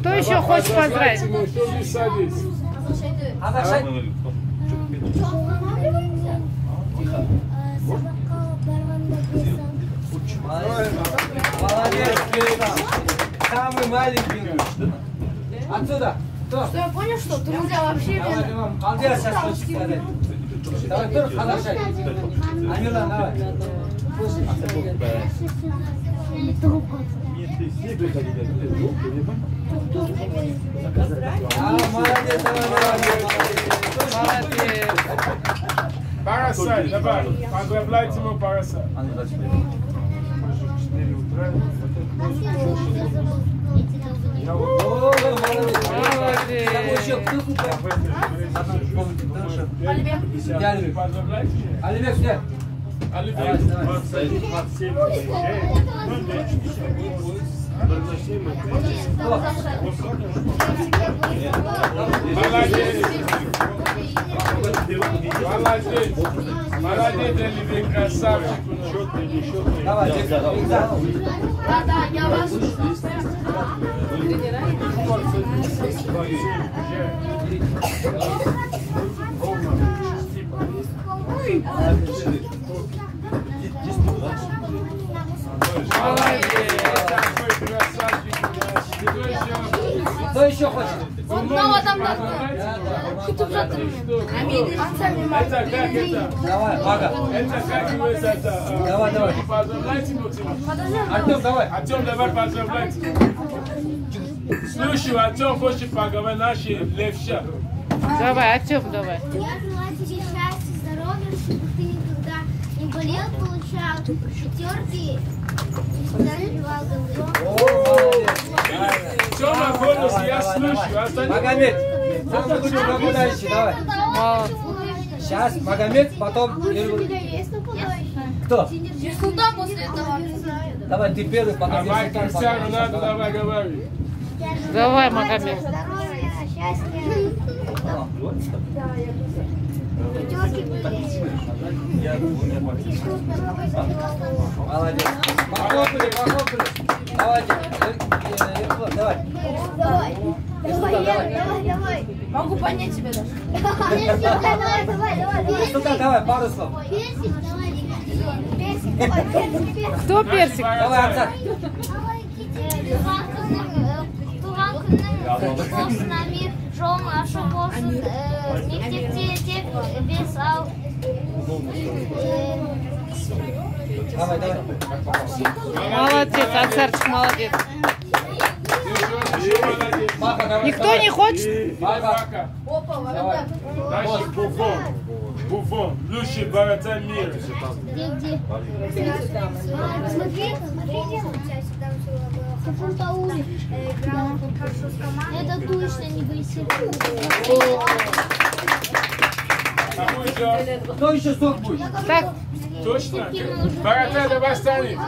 Кто еще хочет поздравить? Что? Arkadaşlar молодец, самый маленький. Отсюда. Кто? Что, я понял, что друзья вообще Давай, давай. Алдия сейчас хочет сказать. Давай, тур, хорошо. Амиран, давай. Молодец. Молодец. Парасай, давай. Поздравляй Тимур Парасай. Молодец. Там еще кто купил? Что- Я Алибек. Алибек, сюда. Алибек. Давай, давай. 27 Кто? Молодец. Молодец. Молодец, Алибек, красавчик. Давай, Джек, да. Да, да, я вас... Такой Кто еще? Хочет? Вот снова там это? Давай, Мага. Это как его это? Давай, давай. Поздравляйте его. Артем, давай. Артем, давай поздравляйте. Слушай, Артем хочет поговорить наши левша. Давай, Артем, давай. Я желаю тебе счастья, здоровья, чтобы ты никогда не болел, получал пятерки, всегда набивал О, голову. Голос, я давай. Остальные- Магомед, сам будем наблюдающий, давай. Сейчас Магомед, потом... Кто? Сюда после этого. Давай, ты первый, потом Давай, султан, потом надо, Султан. давай, говори. Давай, Магомед. Молодец. Похлопали, похлопали. Давайте. Э, э, Давай. Давай, давай, давай. Могу понять тебя даже. Давай, давай, давай. Султан, давай, пару слов. Персик, давай. Персик, давай, персик, персик. Кто персик? Давай, Арцак. Амир Э, мектепте тек бес ал Давай, давай. Молодец, Ансарчик, молодец. Никто не хочет? Давай. Дальше Буфон. Буфон. Лучший баратен мира. где где смотри смотрите Футбол играл хорошо с командой это точно не же? Кто еще сок будет? Так, Точно? Баратен, давай. Давай,